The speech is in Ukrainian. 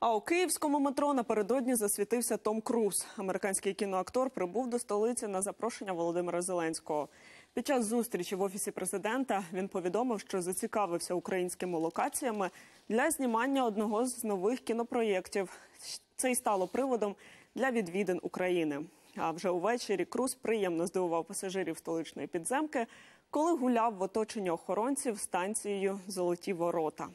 А у київському метро напередодні засвітився Том Круз. Американський кіноактор прибув до столиці на запрошення Володимира Зеленського. Під час зустрічі в офісі президента він повідомив, що зацікавився українськими локаціями для знімання одного з нових кінопроєктів. Це й стало приводом для відвідин України. А вже увечері Круз приємно здивував пасажирів столичної підземки, коли гуляв в оточенні охоронців станцією Золоті ворота.